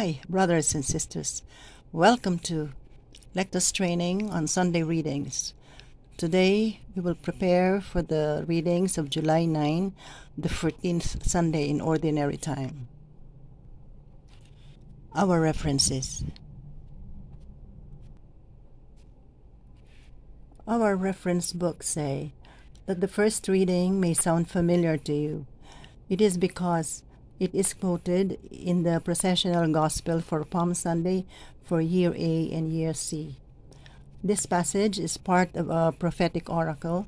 Hi, brothers and sisters. Welcome to Lectors Training on Sunday Readings. Today we will prepare for the readings of July 9, the 14th Sunday in Ordinary Time. Our references. Our reference books say that the first reading may sound familiar to you. It is because it is quoted in the processional gospel for Palm Sunday for year A and year C. This passage is part of a prophetic oracle,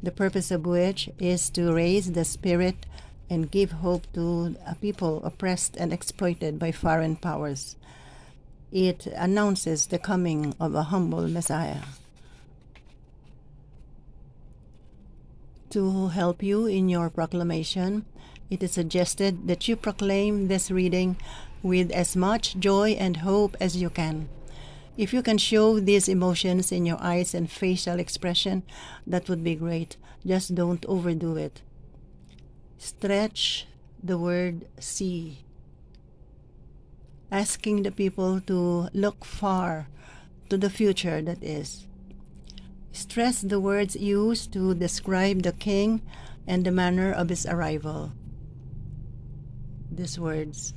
the purpose of which is to raise the spirit and give hope to a people oppressed and exploited by foreign powers. It announces the coming of a humble Messiah. To help you in your proclamation, it is suggested that you proclaim this reading with as much joy and hope as you can. If you can show these emotions in your eyes and facial expression, that would be great. Just don't overdo it. Stretch the word see, asking the people to look far to the future that is. Stress the words used to describe the king and the manner of his arrival these words.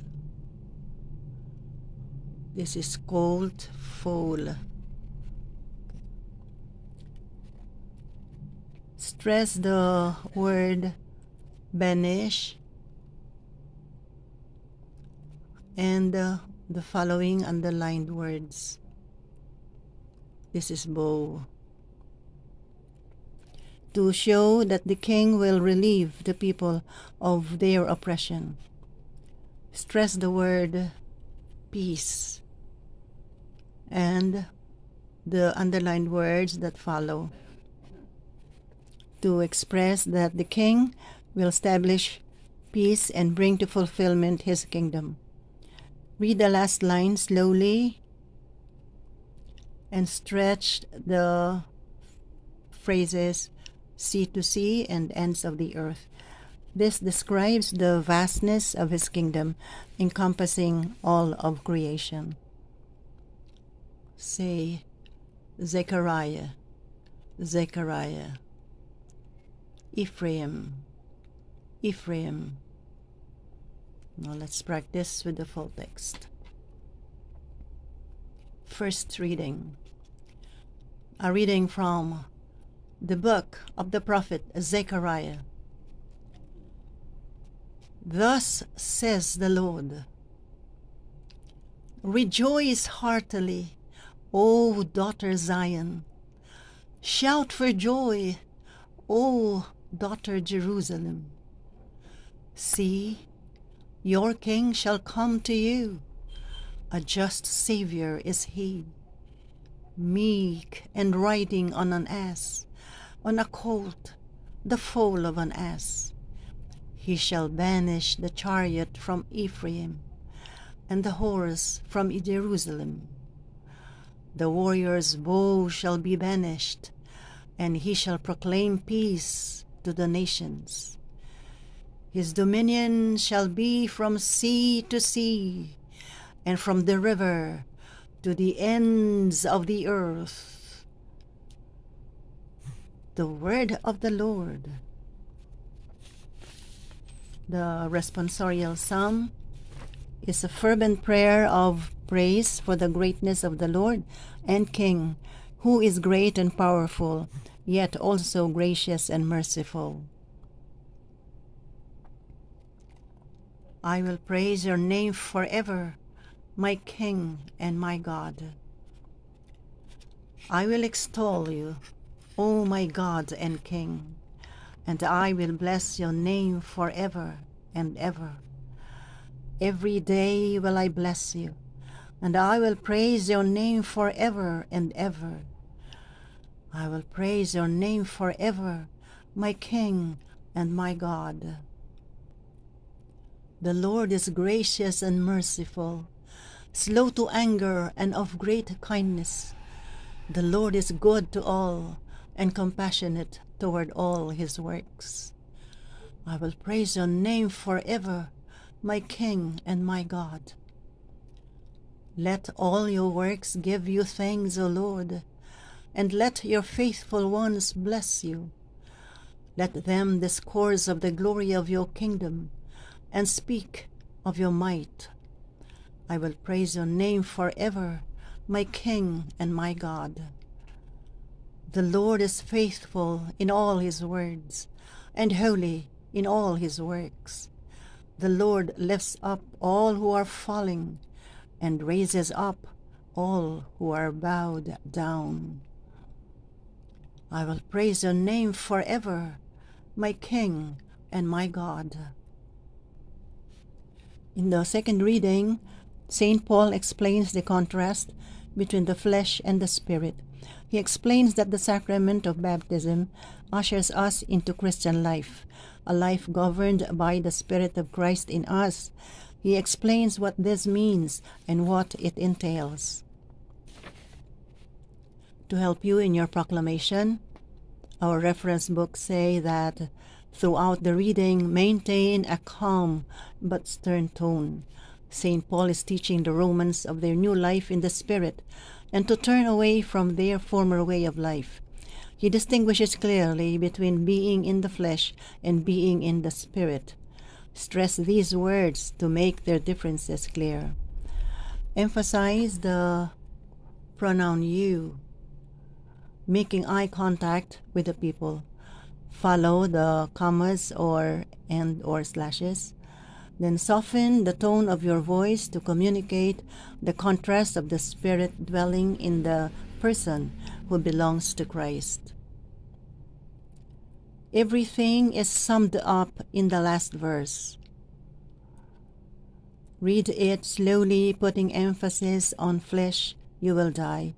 This is cold foal. Stress the word banish and uh, the following underlined words. This is bow. To show that the king will relieve the people of their oppression stress the word peace and the underlined words that follow to express that the king will establish peace and bring to fulfillment his kingdom. Read the last line slowly and stretch the phrases sea to sea and ends of the earth. This describes the vastness of his kingdom, encompassing all of creation. Say, Zechariah, Zechariah, Ephraim, Ephraim. Now let's practice with the full text. First reading. A reading from the book of the prophet Zechariah. Thus says the Lord Rejoice heartily, O daughter Zion. Shout for joy, O daughter Jerusalem. See, your king shall come to you. A just Savior is he, meek and riding on an ass, on a colt, the foal of an ass. He shall banish the chariot from Ephraim, and the horse from Jerusalem. The warrior's bow shall be banished, and he shall proclaim peace to the nations. His dominion shall be from sea to sea, and from the river to the ends of the earth. The word of the Lord. The responsorial psalm is a fervent prayer of praise for the greatness of the Lord and King, who is great and powerful, yet also gracious and merciful. I will praise your name forever, my King and my God. I will extol you, O my God and King and I will bless your name forever and ever. Every day will I bless you, and I will praise your name forever and ever. I will praise your name forever, my King and my God. The Lord is gracious and merciful, slow to anger and of great kindness. The Lord is good to all and compassionate toward all his works. I will praise your name forever, my King and my God. Let all your works give you thanks, O Lord, and let your faithful ones bless you. Let them discourse of the glory of your kingdom and speak of your might. I will praise your name forever, my King and my God. The Lord is faithful in all his words and holy in all his works. The Lord lifts up all who are falling and raises up all who are bowed down. I will praise your name forever, my King and my God. In the second reading, St. Paul explains the contrast between the flesh and the spirit. He explains that the sacrament of baptism ushers us into Christian life, a life governed by the Spirit of Christ in us, he explains what this means and what it entails. To help you in your proclamation, our reference books say that throughout the reading, maintain a calm but stern tone. St. Paul is teaching the Romans of their new life in the Spirit and to turn away from their former way of life. He distinguishes clearly between being in the flesh and being in the Spirit stress these words to make their differences clear. Emphasize the pronoun you, making eye contact with the people. Follow the commas or and or slashes. Then soften the tone of your voice to communicate the contrast of the spirit dwelling in the person who belongs to Christ. Everything is summed up in the last verse. Read it slowly, putting emphasis on flesh, you will die,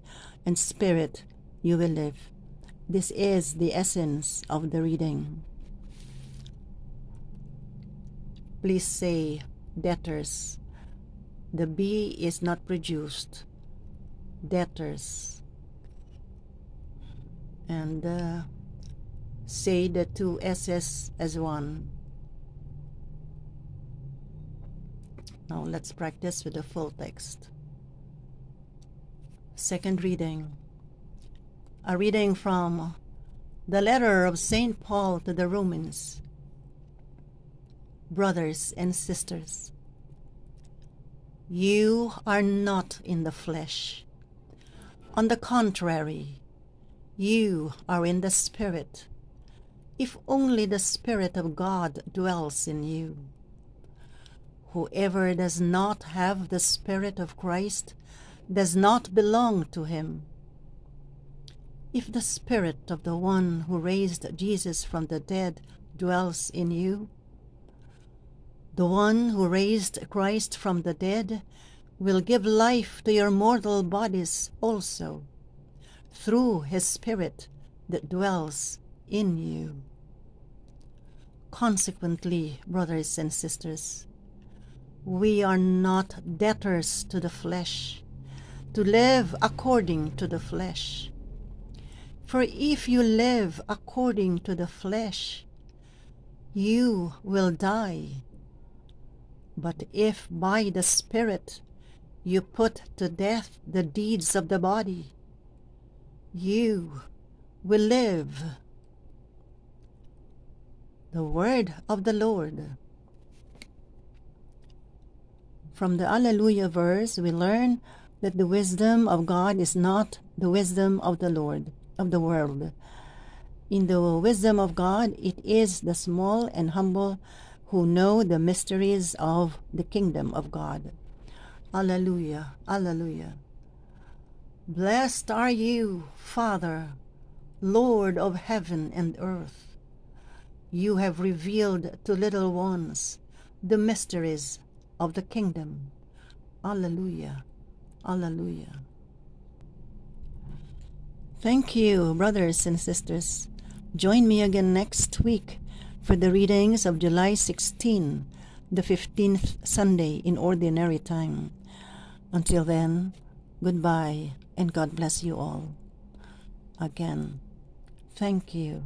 and spirit, you will live. This is the essence of the reading. Please say, debtors. The B is not produced. Debtors. And uh, say the two S's as one. Now let's practice with the full text. Second reading. A reading from the letter of St. Paul to the Romans. Brothers and sisters, you are not in the flesh. On the contrary, you are in the Spirit if only the Spirit of God dwells in you. Whoever does not have the Spirit of Christ does not belong to him. If the Spirit of the one who raised Jesus from the dead dwells in you, the one who raised Christ from the dead will give life to your mortal bodies also, through his Spirit that dwells in you. Consequently, brothers and sisters, we are not debtors to the flesh, to live according to the flesh. For if you live according to the flesh, you will die. But if by the Spirit you put to death the deeds of the body, you will live the word of the Lord. From the Alleluia verse, we learn that the wisdom of God is not the wisdom of the Lord, of the world. In the wisdom of God, it is the small and humble who know the mysteries of the kingdom of God. Alleluia, Alleluia. Blessed are you, Father, Lord of heaven and earth you have revealed to little ones the mysteries of the kingdom. Alleluia. Alleluia. Thank you, brothers and sisters. Join me again next week for the readings of July 16, the 15th Sunday in Ordinary Time. Until then, goodbye and God bless you all. Again, thank you.